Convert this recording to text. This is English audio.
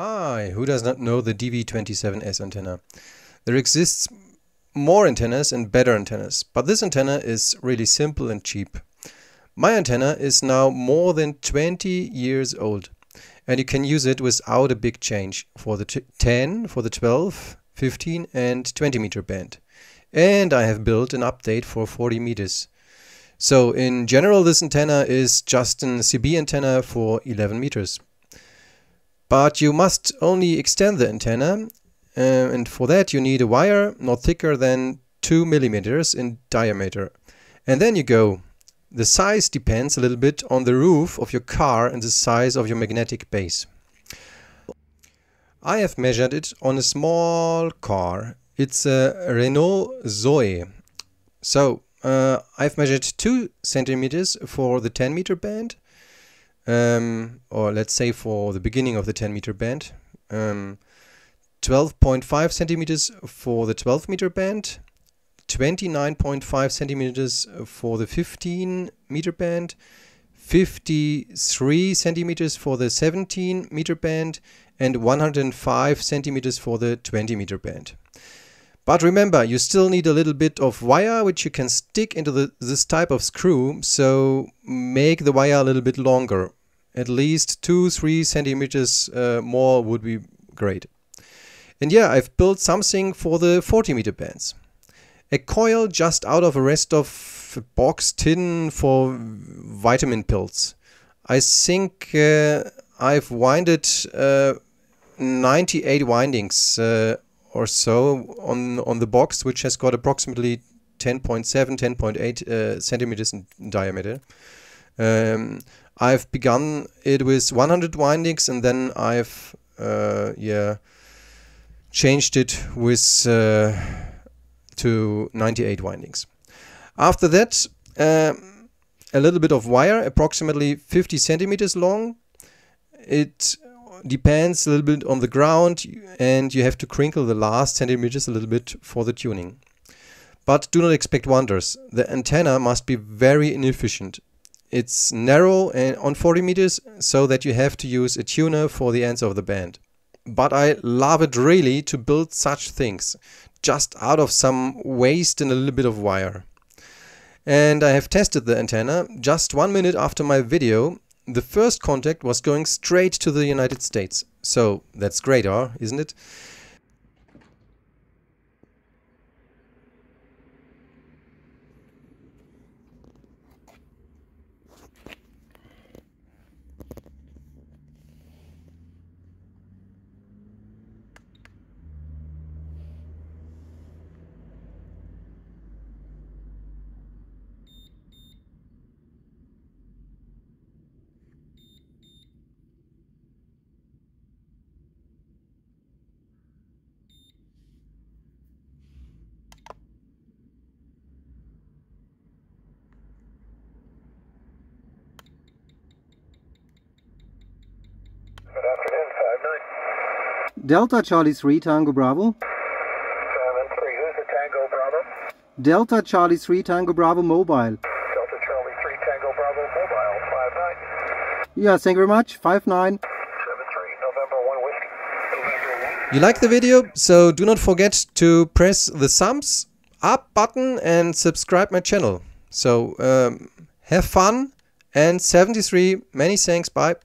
Hi, who does not know the DV27S antenna? There exists more antennas and better antennas, but this antenna is really simple and cheap. My antenna is now more than 20 years old and you can use it without a big change for the 10, for the 12, 15 and 20 meter band. And I have built an update for 40 meters. So in general this antenna is just an CB antenna for 11 meters. But you must only extend the antenna uh, and for that you need a wire not thicker than 2 millimeters in diameter. And then you go. The size depends a little bit on the roof of your car and the size of your magnetic base. I have measured it on a small car. It's a Renault Zoe. So uh, I've measured 2 centimeters for the 10 meter band um, or let's say for the beginning of the 10 meter band, um, 12.5 centimeters for the 12 meter band, 29.5 centimeters for the 15 meter band, 53 centimeters for the 17 meter band, and 105 centimeters for the 20 meter band. But remember, you still need a little bit of wire which you can stick into the, this type of screw, so make the wire a little bit longer at least two, three centimeters uh, more would be great. And yeah, I've built something for the 40 meter bands. A coil just out of a rest of box tin for vitamin pills. I think uh, I've winded uh, 98 windings uh, or so on, on the box, which has got approximately 10.7, 10.8 uh, centimeters in diameter. Um, I've begun it with 100 windings and then I've uh, yeah changed it with uh, to 98 windings. After that, uh, a little bit of wire, approximately 50 centimeters long. It depends a little bit on the ground and you have to crinkle the last centimeters a little bit for the tuning. But do not expect wonders. The antenna must be very inefficient it's narrow and on 40 meters so that you have to use a tuner for the ends of the band. But I love it really to build such things, just out of some waste and a little bit of wire. And I have tested the antenna just one minute after my video. The first contact was going straight to the United States. So that's great, huh? isn't it? Delta Charlie 3 Tango Bravo. 7-3, who's the Tango Bravo? Delta Charlie 3 Tango Bravo Mobile. Delta Charlie 3 Tango Bravo Mobile, 5-9. Yeah, thank you very much. 5-9. 7-3, November 1 Whiskey. November 1. You like the video? So do not forget to press the thumbs up button and subscribe my channel. So um, have fun and 73, many thanks, bye.